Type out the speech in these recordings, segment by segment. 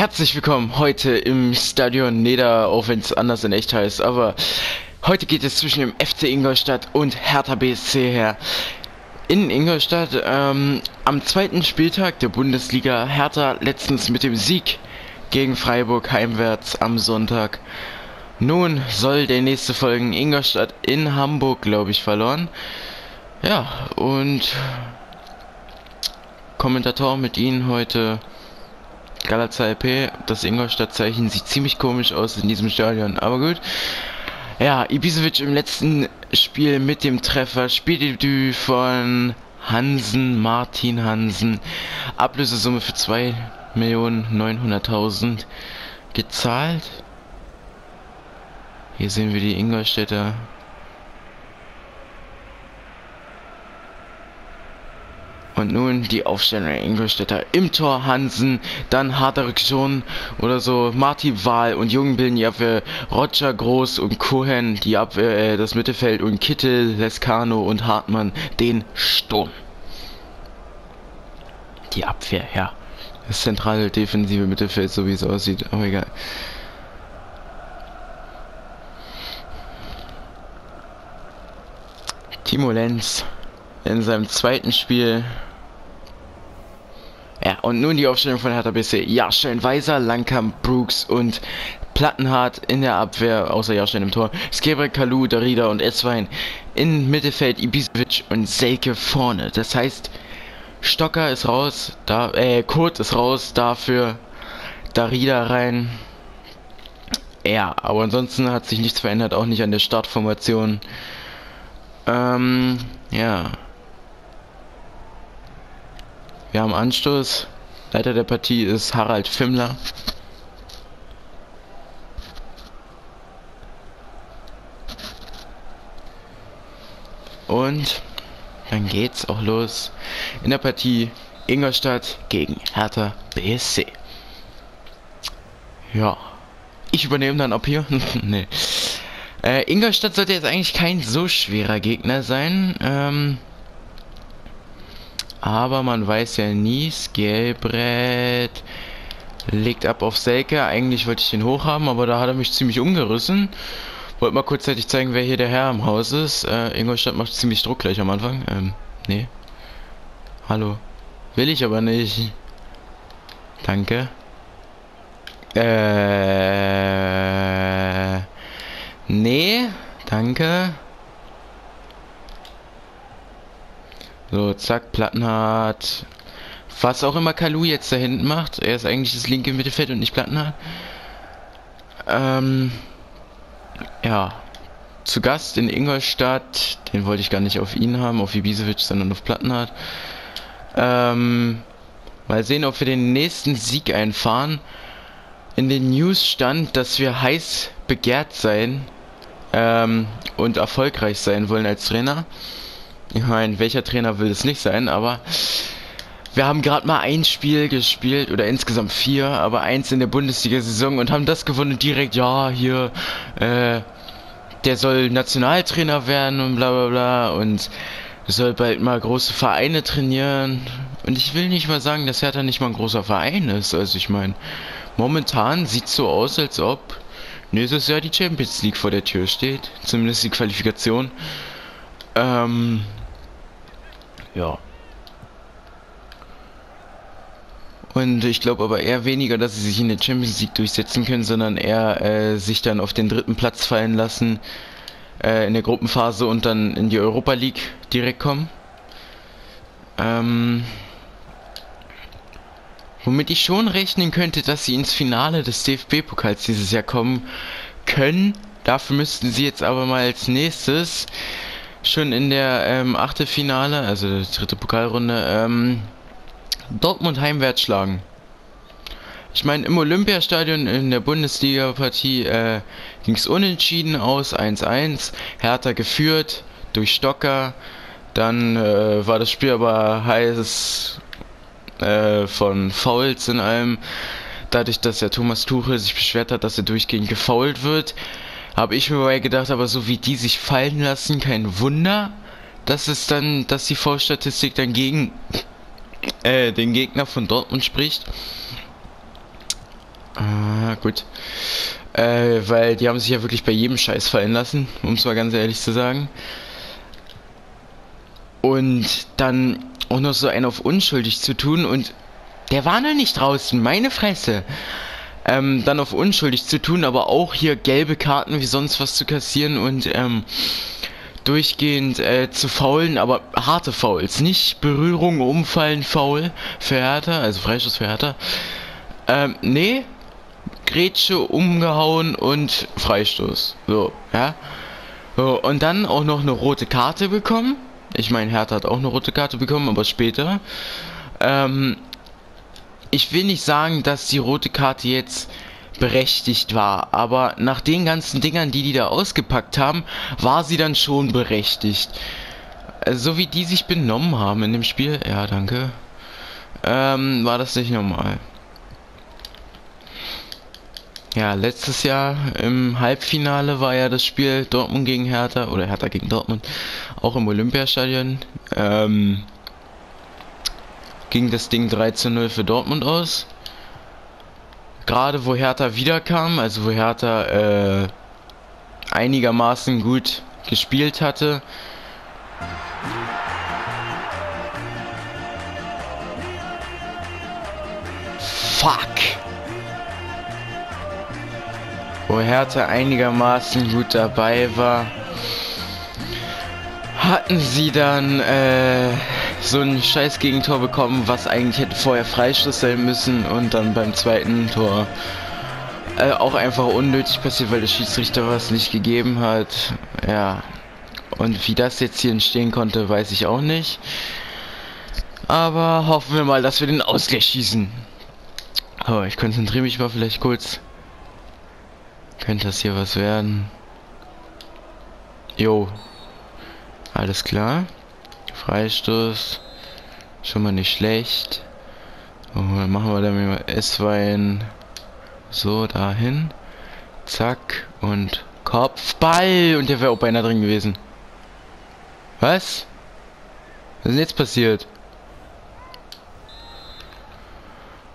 herzlich willkommen heute im Stadion Neder, auch wenn es anders in echt heißt, aber heute geht es zwischen dem FC Ingolstadt und Hertha BSC her. In Ingolstadt ähm, am zweiten Spieltag der Bundesliga Hertha letztens mit dem Sieg gegen Freiburg heimwärts am Sonntag. Nun soll der nächste folgen Ingolstadt in Hamburg, glaube ich, verloren. Ja, und Kommentator mit Ihnen heute Galatasaray P. Das Ingolstadt-Zeichen sieht ziemlich komisch aus in diesem Stadion, aber gut. Ja, Ibisevic im letzten Spiel mit dem Treffer, Spieldebüt von Hansen, Martin Hansen, Ablösesumme für 2.900.000 gezahlt. Hier sehen wir die Ingolstädter Und nun die Aufstellung Ingolstädter im Tor Hansen, dann harter Rückschon oder so, Martin Wahl und Jungen bilden die Abwehr, Roger Groß und Cohen die Abwehr, äh, das Mittelfeld und Kittel, Lescano und Hartmann den Sturm. Die Abwehr, ja. Das zentrale defensive Mittelfeld, so wie es aussieht, aber egal. Timo Lenz in seinem zweiten Spiel ja, und nun die Aufstellung von Hertha BC. Jahrstein, Weiser, Langkamp, Brooks und Plattenhardt in der Abwehr, außer Jahrstein im Tor. Skebre, Kalu, Darida und Etzwein. In Mittelfeld Ibisevic und Selke vorne. Das heißt, Stocker ist raus, da, äh, Kurt ist raus, dafür Darida rein. Ja, aber ansonsten hat sich nichts verändert, auch nicht an der Startformation. Ähm, ja. Wir haben Anstoß. Leiter der Partie ist Harald Fimmler. Und dann geht's auch los in der Partie Ingolstadt gegen Hertha BSC. Ja, ich übernehme dann ab hier. nee. Äh, Ingolstadt sollte jetzt eigentlich kein so schwerer Gegner sein. Ähm, aber man weiß ja nie. Scalebrett legt ab auf Selke. Eigentlich wollte ich den hoch haben, aber da hat er mich ziemlich umgerissen. Wollte mal kurzzeitig zeigen, wer hier der Herr im Haus ist. Äh, Ingolstadt macht ziemlich Druck gleich am Anfang. Ähm, nee. Hallo. Will ich aber nicht. Danke. Äh. Nee. Danke. So, zack, Plattenhardt. Was auch immer Kalu jetzt da hinten macht. Er ist eigentlich das linke Mittelfeld und nicht Plattenhardt. Ähm, ja. Zu Gast in Ingolstadt. Den wollte ich gar nicht auf ihn haben, auf Ibisevic, sondern auf Plattenhardt. Ähm, mal sehen, ob wir den nächsten Sieg einfahren. In den News stand, dass wir heiß begehrt sein ähm, und erfolgreich sein wollen als Trainer. Ich meine, welcher Trainer will es nicht sein, aber wir haben gerade mal ein Spiel gespielt oder insgesamt vier, aber eins in der Bundesliga-Saison und haben das gewonnen direkt, ja, hier, äh, der soll Nationaltrainer werden und bla bla bla und soll bald mal große Vereine trainieren. Und ich will nicht mal sagen, dass Hertha nicht mal ein großer Verein ist. Also ich meine, momentan sieht so aus, als ob nächstes Jahr die Champions League vor der Tür steht. Zumindest die Qualifikation. Ähm, ja. Und ich glaube aber eher weniger, dass sie sich in der Champions League durchsetzen können, sondern eher äh, sich dann auf den dritten Platz fallen lassen äh, in der Gruppenphase und dann in die Europa League direkt kommen. Ähm, womit ich schon rechnen könnte, dass sie ins Finale des DFB-Pokals dieses Jahr kommen können. Dafür müssten sie jetzt aber mal als nächstes schon in der ähm, Achtelfinale, also die dritte Pokalrunde, ähm, Dortmund heimwärts schlagen. Ich meine, im Olympiastadion in der Bundesliga-Partie äh, ging es unentschieden aus, 1-1. Hertha geführt durch Stocker. Dann äh, war das Spiel aber heiß äh, von Fouls in allem. Dadurch, dass der Thomas Tuchel sich beschwert hat, dass er durchgehend gefoult wird. Habe ich mir gedacht, aber so wie die sich fallen lassen, kein Wunder, dass es dann, dass die V-Statistik dann gegen äh, den Gegner von Dortmund spricht. gut. Äh, weil die haben sich ja wirklich bei jedem Scheiß fallen lassen, um es mal ganz ehrlich zu sagen. Und dann auch noch so einen auf unschuldig zu tun und der war noch nicht draußen, meine Fresse. Ähm, dann auf unschuldig zu tun, aber auch hier gelbe Karten wie sonst was zu kassieren und ähm, durchgehend äh, zu faulen, aber harte Fouls, nicht Berührung, Umfallen, Foul für Hertha, also Freistoß für Hertha. Ähm, nee, Grätsche umgehauen und Freistoß. So, ja. So, und dann auch noch eine rote Karte bekommen. Ich meine, Hertha hat auch eine rote Karte bekommen, aber später. Ähm, ich will nicht sagen, dass die rote Karte jetzt berechtigt war, aber nach den ganzen Dingern, die die da ausgepackt haben, war sie dann schon berechtigt. So wie die sich benommen haben in dem Spiel, ja, danke, ähm, war das nicht normal. Ja, letztes Jahr im Halbfinale war ja das Spiel Dortmund gegen Hertha oder Hertha gegen Dortmund, auch im Olympiastadion. Ähm, ging das Ding 3 zu 0 für Dortmund aus. Gerade wo Hertha wiederkam, also wo Hertha äh, einigermaßen gut gespielt hatte. Fuck! Wo Hertha einigermaßen gut dabei war, hatten sie dann äh, so ein scheiß Gegentor bekommen, was eigentlich hätte vorher Freistoß sein müssen und dann beim zweiten Tor äh, auch einfach unnötig passiert, weil der Schiedsrichter was nicht gegeben hat. Ja. Und wie das jetzt hier entstehen konnte, weiß ich auch nicht. Aber hoffen wir mal, dass wir den Ausgleich schießen. Oh, ich konzentriere mich mal vielleicht kurz. Könnte das hier was werden? Jo. Alles klar. Freistoß. Schon mal nicht schlecht. Und dann machen wir dann mal S-Wein so dahin. Zack. Und Kopfball. Und der wäre auch beinahe drin gewesen. Was? Was ist denn jetzt passiert?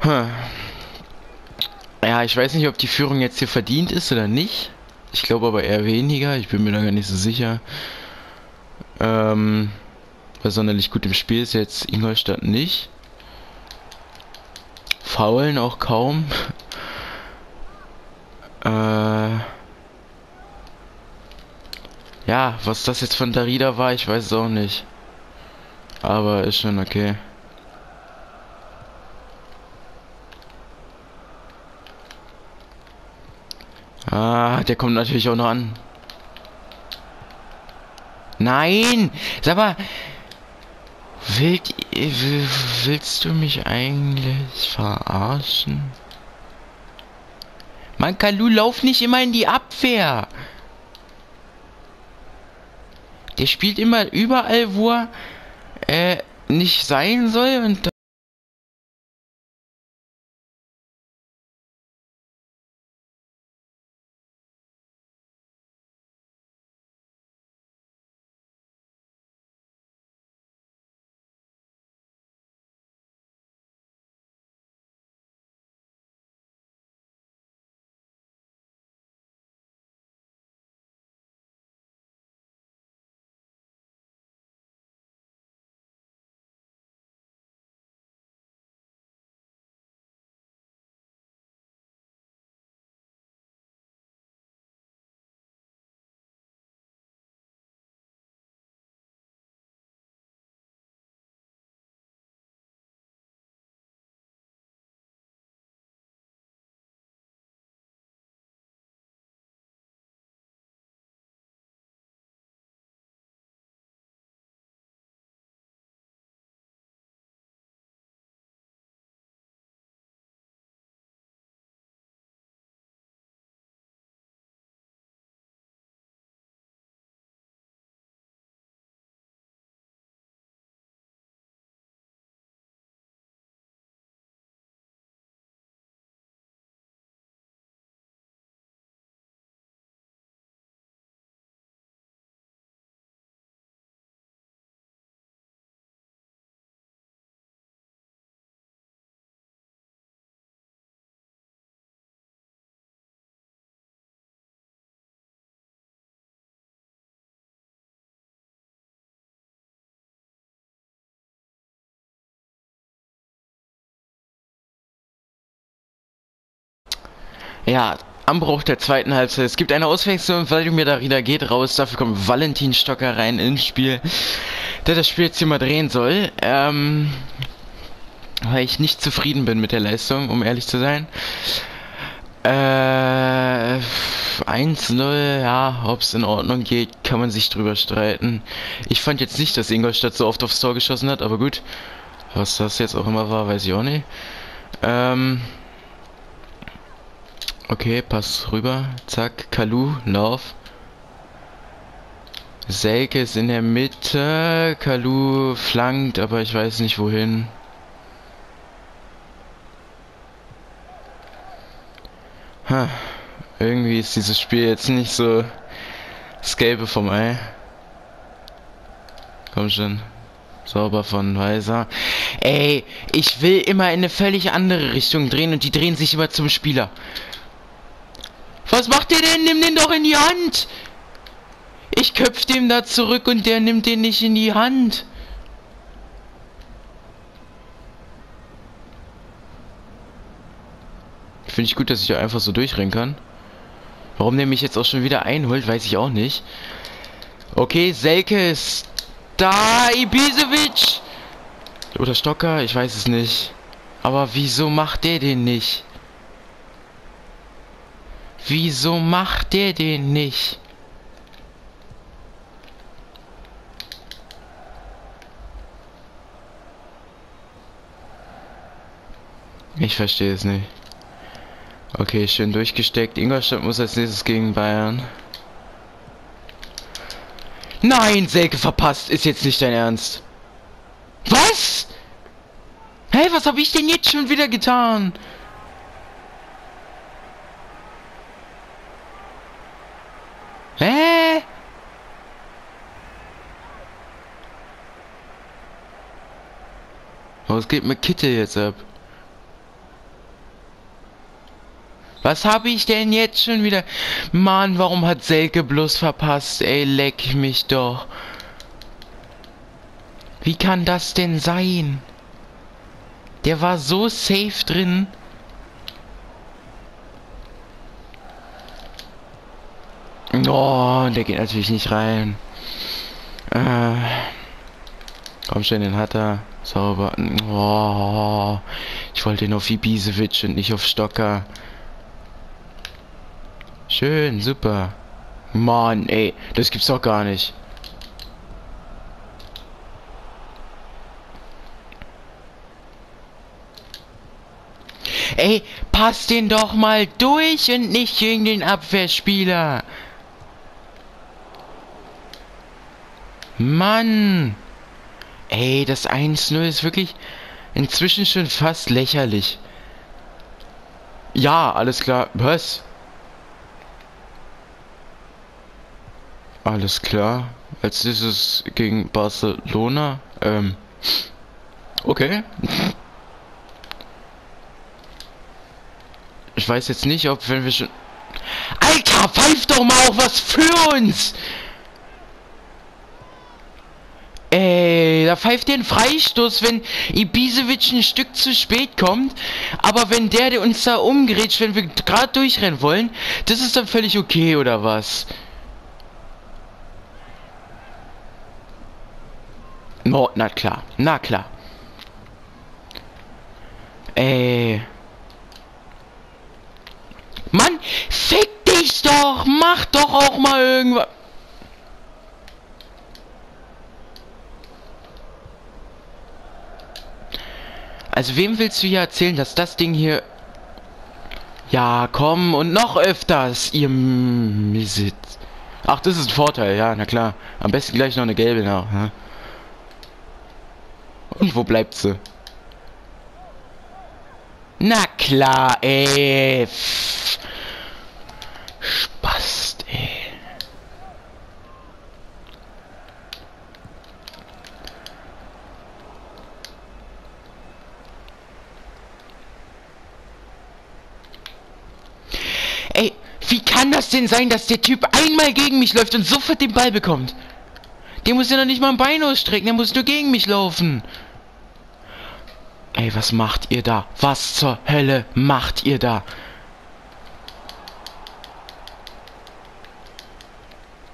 Hm. Ja, ich weiß nicht, ob die Führung jetzt hier verdient ist oder nicht. Ich glaube aber eher weniger. Ich bin mir da gar nicht so sicher. Ähm, weil sonderlich gut im Spiel ist jetzt Ingolstadt nicht. Faulen auch kaum. äh, ja, was das jetzt von Darida war, ich weiß es auch nicht. Aber ist schon okay. Ah, der kommt natürlich auch noch an. Nein! Sag mal, Willst, willst du mich eigentlich verarschen? Mann, Kalu, lauf nicht immer in die Abwehr. Der spielt immer überall, wo er äh, nicht sein soll und Ja, Anbruch der zweiten Halbzeit. Es gibt eine Auswechslung, Vladimir Darida geht raus, dafür kommt Valentin Stocker rein ins Spiel, der das Spiel jetzt hier mal drehen soll. Ähm, weil ich nicht zufrieden bin mit der Leistung, um ehrlich zu sein. Äh, 1-0, ja, ob es in Ordnung geht, kann man sich drüber streiten. Ich fand jetzt nicht, dass Ingolstadt so oft aufs Tor geschossen hat, aber gut. Was das jetzt auch immer war, weiß ich auch nicht. Ähm, okay, Pass rüber. Zack, Kalu, Lauf. Selke ist in der Mitte. Kalu flankt, aber ich weiß nicht wohin. Ha, irgendwie ist dieses Spiel jetzt nicht so das Gelbe vom Ei. Komm schon. Sauber von Weiser. Ey, ich will immer in eine völlig andere Richtung drehen und die drehen sich immer zum Spieler. Was macht der denn? Nimm den doch in die Hand! Ich köpf dem da zurück und der nimmt den nicht in die Hand. Finde ich gut, dass ich da einfach so durchrennen kann. Warum der mich jetzt auch schon wieder einholt, weiß ich auch nicht. Okay, Selke ist da, Ibisevic! Oder Stocker, ich weiß es nicht. Aber wieso macht der den nicht? Wieso macht der den nicht? Ich verstehe es nicht. Okay, schön durchgesteckt. Ingolstadt muss als nächstes gegen Bayern. Nein, Selke verpasst. Ist jetzt nicht dein Ernst. Was? Hey, was habe ich denn jetzt schon wieder getan? Was geht mit Kitte jetzt ab? Was habe ich denn jetzt schon wieder? Mann, warum hat Selke bloß verpasst? Ey, leck mich doch. Wie kann das denn sein? Der war so safe drin. Oh, der geht natürlich nicht rein. Äh, komm schon, den hat er. Sauber. Oh, ich wollte ihn auf Ibisevic und nicht auf Stocker. Schön, super. Mann, ey, das gibt's doch gar nicht. Ey, pass den doch mal durch und nicht gegen den Abwehrspieler. Mann. Ey, das 1-0 ist wirklich inzwischen schon fast lächerlich. Ja, alles klar. Was? Alles klar. Als nächstes gegen Barcelona. Ähm. Okay. Ich weiß jetzt nicht, ob wenn wir schon... Alter, pfeif doch mal auch was für uns! Ey, da pfeift den Freistoß, wenn Ibisevic ein Stück zu spät kommt. Aber wenn der, der uns da umgerätscht, wenn wir gerade durchrennen wollen, das ist dann völlig okay, oder was? No, na klar, na klar. Ey. Mann, fick dich doch! Mach doch auch mal irgendwas. Also wem willst du hier erzählen, dass das Ding hier... Ja, komm, und noch öfters, ihr Missit. Ach, das ist ein Vorteil, ja, na klar. Am besten gleich noch eine gelbe nach. Ja? Und wo bleibt sie? Na klar, ey. Spast, Ey, wie kann das denn sein, dass der Typ einmal gegen mich läuft und sofort den Ball bekommt? Der muss ja noch nicht mal ein Bein ausstrecken, der muss nur gegen mich laufen. Ey, was macht ihr da? Was zur Hölle macht ihr da?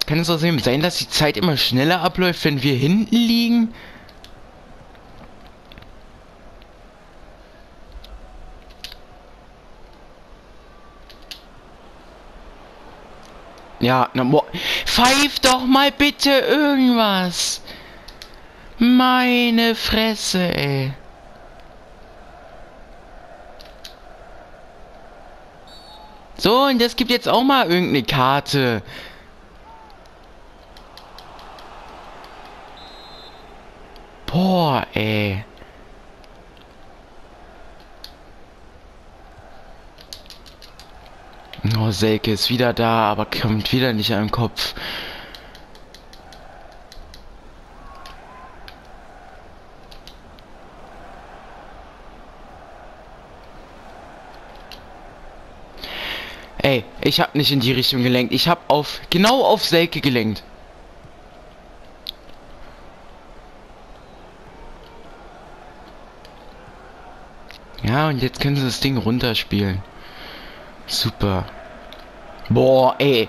Kann es auch sein, dass die Zeit immer schneller abläuft, wenn wir hinten liegen? Ja, na mo Pfeif doch mal bitte irgendwas. Meine Fresse, ey. So, und das gibt jetzt auch mal irgendeine Karte. Boah, ey. Oh, Selke ist wieder da, aber kommt wieder nicht an den Kopf. Ey, ich hab nicht in die Richtung gelenkt. Ich hab auf, genau auf Selke gelenkt. Ja, und jetzt können sie das Ding runterspielen. Super. Boah, ey.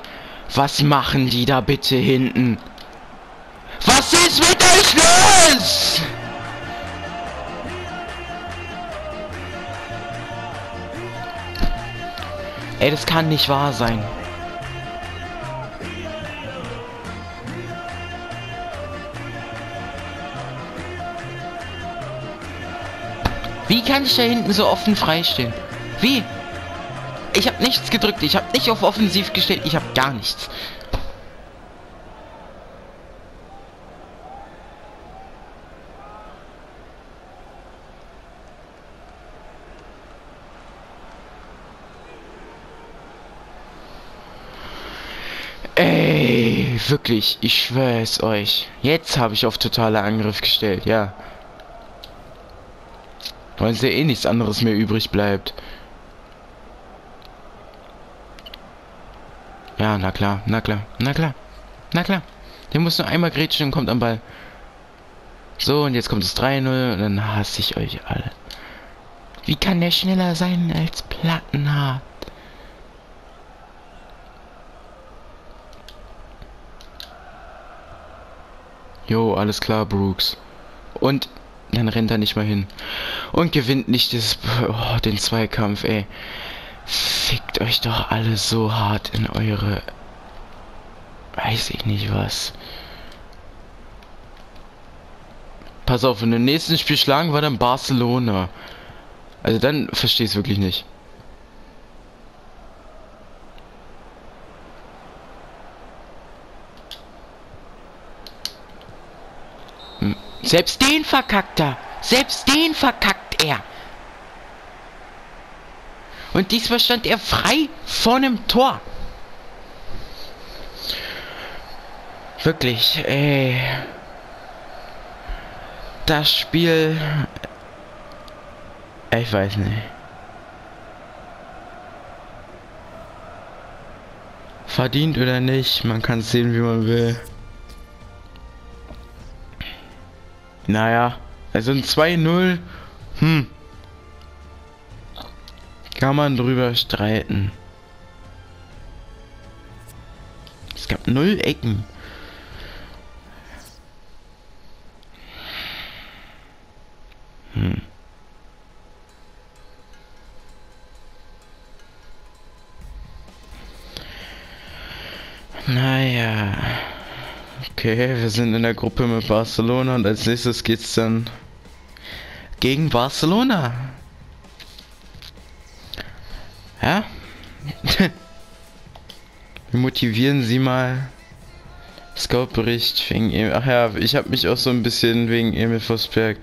Was machen die da bitte hinten? Was ist mit euch los? Ey, das kann nicht wahr sein. Wie kann ich da hinten so offen freistehen? Wie? Ich habe nichts gedrückt. Ich habe nicht auf offensiv gestellt. Ich habe gar nichts. Ey, wirklich, ich schwöre es euch. Jetzt habe ich auf totaler Angriff gestellt, ja. Weil es ja eh nichts anderes mehr übrig bleibt. Ja, na klar, na klar, na klar, na klar. Der muss nur einmal grätschen und kommt am Ball. So, und jetzt kommt es 3-0 und dann hasse ich euch alle. Wie kann der schneller sein als Plattenhardt? Jo, alles klar, Brooks. Und dann rennt er nicht mal hin. Und gewinnt nicht das, oh, den Zweikampf, ey. Fickt euch doch alle so hart in eure... Weiß ich nicht was. Pass auf, in dem nächsten Spiel schlagen wir dann Barcelona. Also dann verstehe ich es wirklich nicht. Selbst den verkackt er. Selbst den verkackt er. Und diesmal stand er frei vor einem Tor. Wirklich, ey. Das Spiel. Ich weiß nicht. Verdient oder nicht, man kann sehen, wie man will. Naja, also ein 2-0, hm. Kann man drüber streiten. Es gab null Ecken. Okay, wir sind in der Gruppe mit Barcelona und als nächstes geht's dann gegen Barcelona. Ja? wir motivieren sie mal. Scout-Bericht wegen Emil. Ach ja, ich habe mich auch so ein bisschen wegen Emil Vosberg.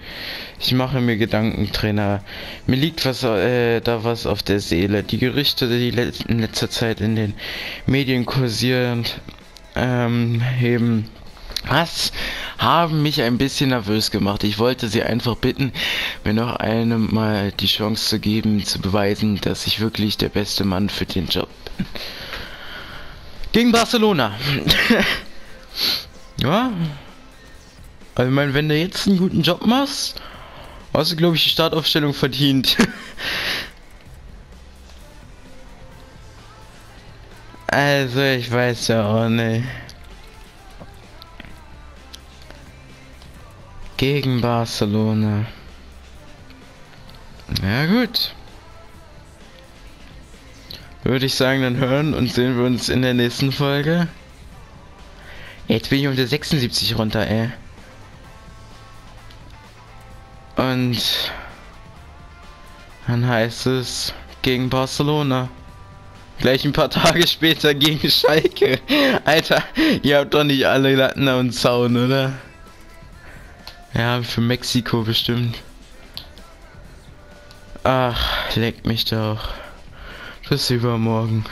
Ich mache mir Gedanken, Trainer. Mir liegt was äh, da was auf der Seele. Die Gerüchte, die in letzter Zeit in den Medien kursieren, ähm, eben was haben mich ein bisschen nervös gemacht. Ich wollte sie einfach bitten, mir noch einem mal die Chance zu geben, zu beweisen, dass ich wirklich der beste Mann für den Job bin. Gegen Barcelona. ja. Also, ich meine, wenn du jetzt einen guten Job machst, hast du, glaube ich, die Startaufstellung verdient. also, ich weiß ja auch nicht. Gegen Barcelona. Ja gut. Würde ich sagen, dann hören und sehen wir uns in der nächsten Folge. Jetzt bin ich unter 76 runter, ey. Und dann heißt es gegen Barcelona. Gleich ein paar Tage später gegen Schalke. Alter, ihr habt doch nicht alle Latten und Zaun, oder? Ja, für Mexiko bestimmt. Ach, leck mich doch. Bis übermorgen.